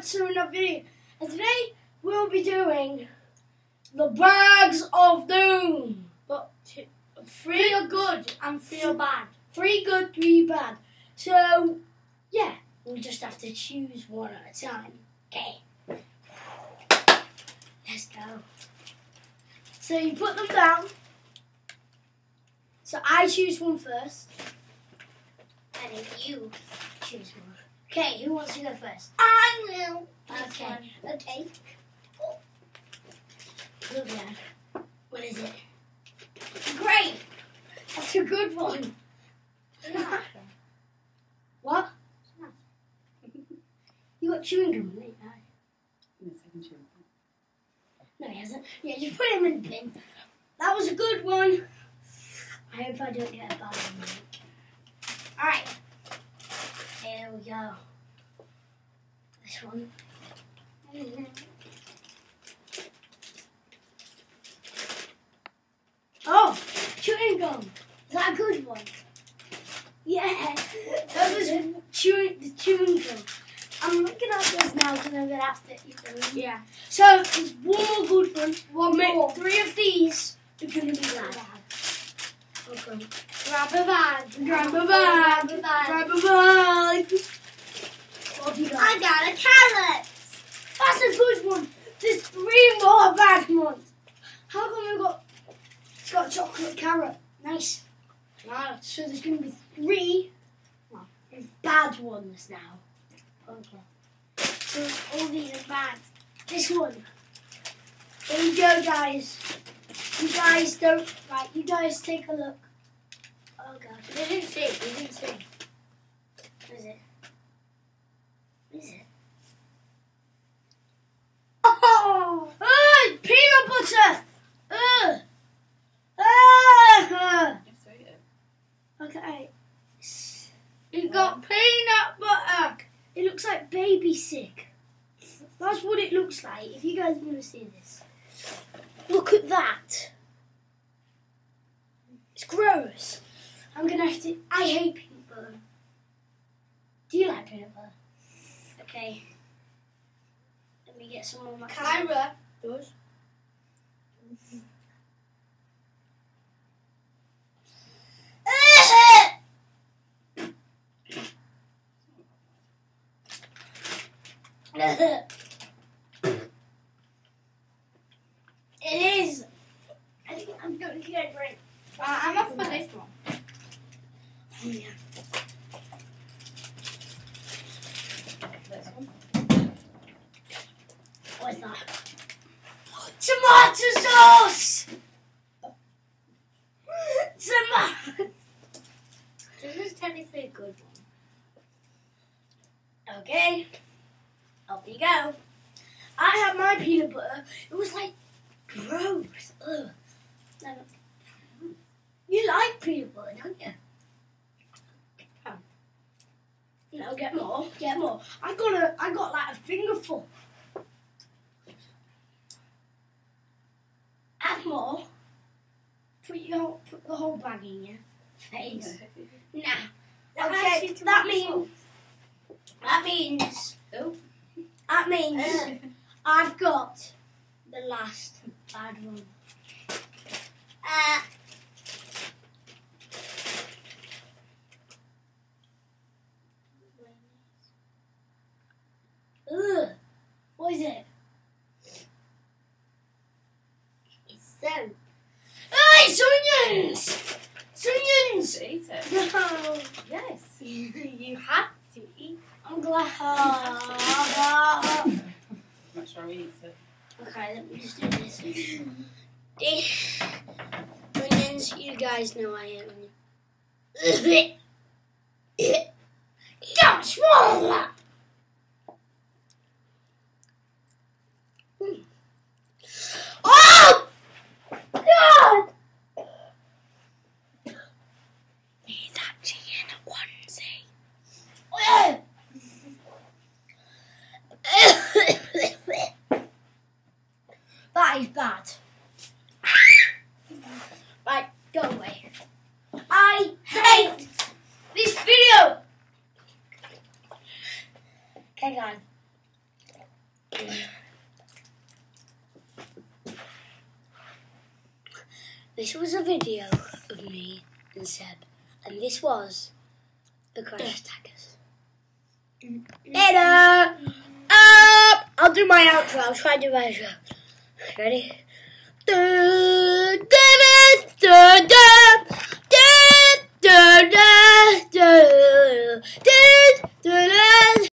back to another video. And today we'll be doing the bags of doom. But two, Three are good and three are bad. Three good, three bad. So, yeah, we'll just have to choose one at a time. Okay. Let's go. So you put them down. So I choose one first. And then you choose one. Okay, who wants to go first? I will. Okay. Okay. Look at that. What is it? Great! That's a good one. What? You got chewing gum, didn't you? No, he hasn't. Yeah, just put him in the bin. That was a good one. I hope I don't get a bad one. Alright. Here we go. This one. Oh, chewing gum. Is that a good one? Yeah, that was chewing the chewing gum. I'm looking at this now because I'm gonna have to eat them. Yeah. So there's one more good one. One more. Three of these are gonna be bad. Okay. Grab a bag. Grab a bag. Grab a bag. Grab a bag. What have you got? I got a carrot. That's a good one. There's three more bad ones. How come we got? It's got chocolate carrot. Nice. Wow. So there's gonna be three well, bad ones now. Okay. So all these are bad. This one. There you go, guys. You guys don't right. You guys take a look. Oh god. They didn't say. They didn't see. What is it? What is it? Oh. Oh, peanut butter! Ugh! Ah! Okay. You got peanut butter. It looks like baby sick. That's what it looks like. If you guys want to see this, look at that. It's gross. I'm gonna have to. I hate peanut butter. Do you like peanut butter? Okay. Let me get some more. my Kyra does is. I think I'm going to get a drink. Uh, I'm off for this one. Yeah. What is that? Tomato sauce! Tomato. This is technically a good one. Okay. Off you go. I had my peanut butter. It was like gross. Ugh. Never- You like peanut butter, don't you? Oh. No, get more. Get more. I got a. I got like a fingerful. Add more. Put your put the whole bag in your face. Nah. That Okay, that means that means Oh. that means I've got the last bad one. Uh, ugh, what is it? It's so. Oh, it's onions! It's onions! Eat it. No, Yes. you had to eat. I'm glad. Make sure he eats it. Okay, let me just do this. Onions, you guys know I hate onions. Don't swallow that! Hmm. Oh! God! He's actually in a onesie. That is bad. right, go away. I hate this video. Okay, guys. This was a video of me and Seb, and this was the Crash Attackers. Mm-hmm. Later! Up! I'll do my outro. I'll try to do my outro. Ready?